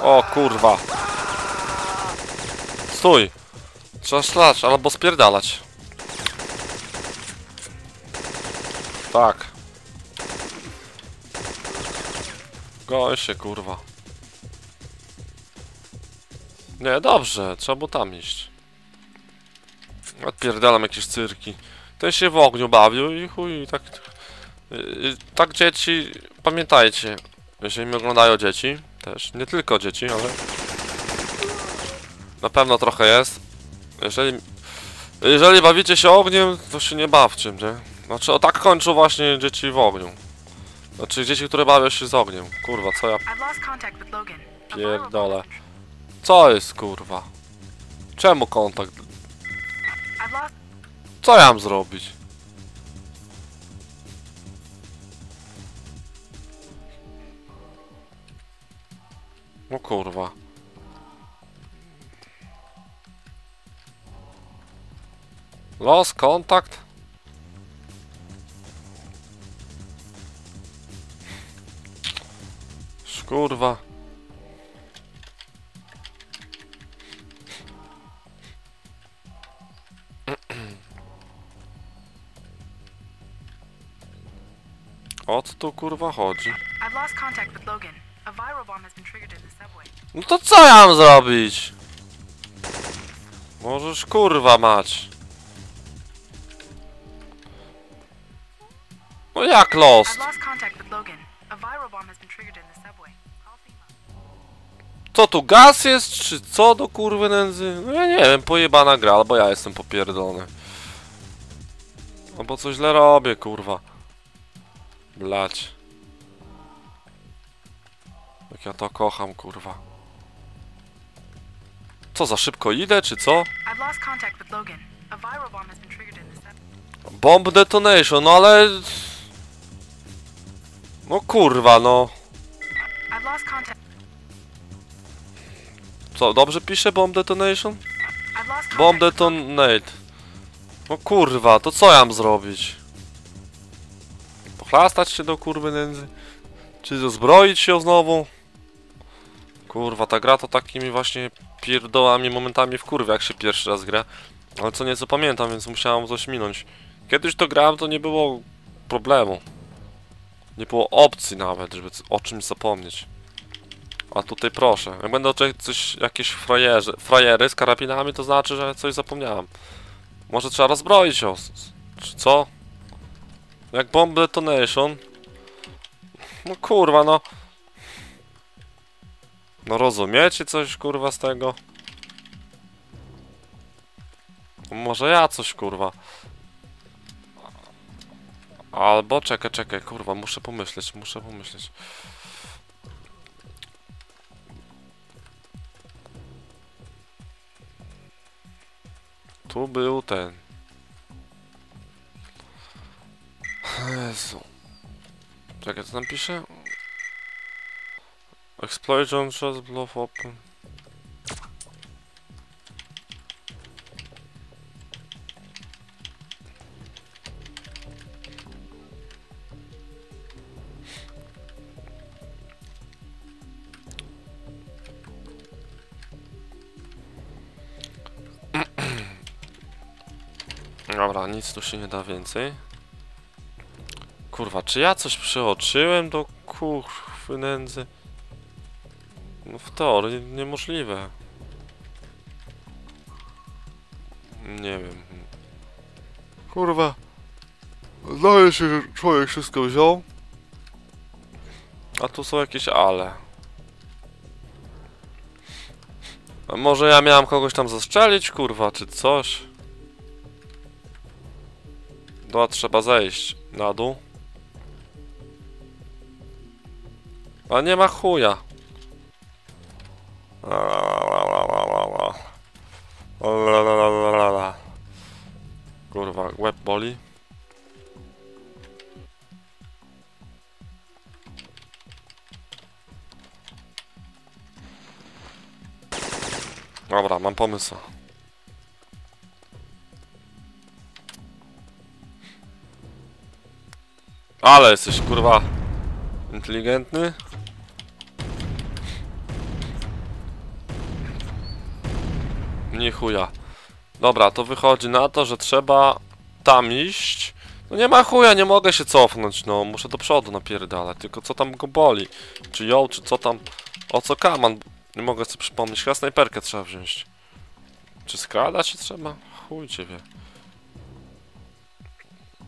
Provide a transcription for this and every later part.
O kurwa. Stój. Trzeba strzelać albo spierdalać. Tak. Goń się kurwa. Nie, dobrze, trzeba było tam iść. Odpierdalam jakieś cyrki. Ten się w ogniu bawił i chuj, tak... Tak dzieci, pamiętajcie, jeżeli mnie oglądają dzieci, też, nie tylko dzieci, ale... Na pewno trochę jest. Jeżeli... Jeżeli bawicie się ogniem, to się nie bawcie, nie? Znaczy, o tak kończą właśnie dzieci w ogniu. Znaczy, dzieci, które bawią się z ogniem. Kurwa, co ja pierdolę. Co jest, kurwa? Czemu kontakt? Co ja mam zrobić? No kurwa. Los, kontakt? Kurwa. O co tu kurwa chodzi? I've lost contact with Logan. No to co ja mam zrobić? Możesz kurwa mać. No jak lost? Co tu gaz jest, czy co do kurwy nędzy? No ja nie wiem, pojebana gra, albo ja jestem popierdolony. Albo coś źle robię, kurwa. Blać. Jak ja to kocham, kurwa. Co, za szybko idę, czy co? Bomb detonation, no ale... No kurwa, no. Co, dobrze pisze bomb detonation? Bomb detonate. No kurwa, to co ja mam zrobić? Pochlastać się do kurwy nędzy? Czy dozbroić się znowu? Kurwa, ta gra to takimi właśnie pierdołami momentami w kurwie, jak się pierwszy raz gra. Ale co nieco pamiętam, więc musiałem coś minąć. Kiedyś to grałem, to nie było problemu. Nie było opcji nawet, żeby o czymś zapomnieć. A tutaj proszę, jak cze- coś, jakieś frajerzy, frajery z karabinami, to znaczy, że coś zapomniałem. Może trzeba rozbroić ją, czy co? Jak bomb detonation. No kurwa, no. No rozumiecie coś kurwa z tego? Może ja coś kurwa. Albo czekaj, czekaj, kurwa, muszę pomyśleć, muszę pomyśleć. Tu był ten. Jezu. Czekaj, co tam pisze? Explosion shots blow open. Dobra, nic tu się nie da więcej. Kurwa, czy ja coś przeoczyłem do kurwy nędzy? No w teorii niemożliwe. Nie wiem. Kurwa. Zdaje się, że człowiek wszystko wziął. A tu są jakieś ale. A może ja miałem kogoś tam zastrzelić, kurwa, czy coś? No, trzeba zejść na dół. A nie ma chuja. Kurwa, łeb boli. Dobra, mam pomysł. Ale jesteś kurwa inteligentny. Nie chuja. Dobra, to wychodzi na to, że trzeba tam iść. No nie ma chuja, nie mogę się cofnąć, no. Muszę do przodu napierdalać. Tylko co tam go boli? Czy ją, czy co tam? O co kaman? Nie mogę sobie przypomnieć. Chyba snajperkę trzeba wziąć. Czy skradać się trzeba? Chuj cię wie.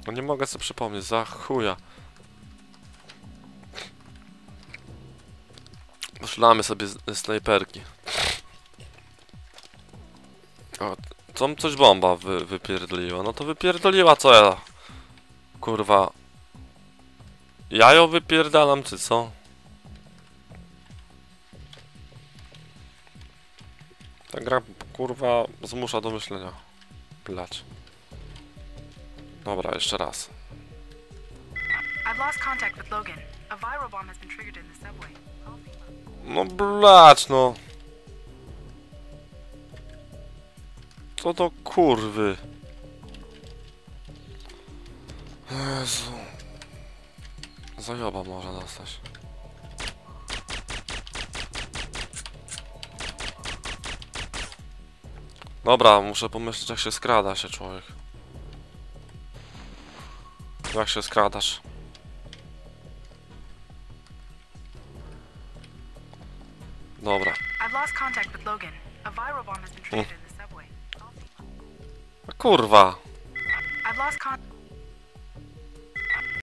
No nie mogę sobie przypomnieć, za chuja. Poszlamy sobie snajperki. O, tam coś bomba wy, wypierdoliła. No to wypierdoliła co ja? Kurwa. Ja ją wypierdalam, czy co? Ta gra, kurwa, zmusza do myślenia. Blać. Dobra, jeszcze raz. I've lost contact Co to kurwy? Jezu. Zajoba może dostać. Dobra, muszę pomyśleć jak się skrada się człowiek. Jak się skradasz? Dobra. I've lost contact with Logan. A viral bomb has been triggered in kurwa. I've lost